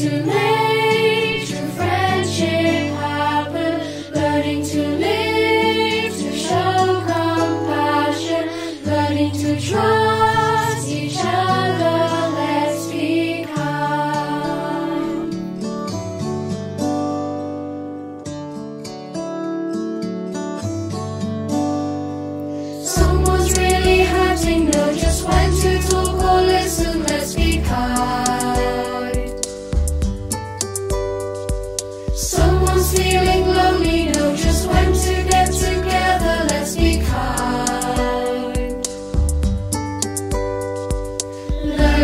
to me.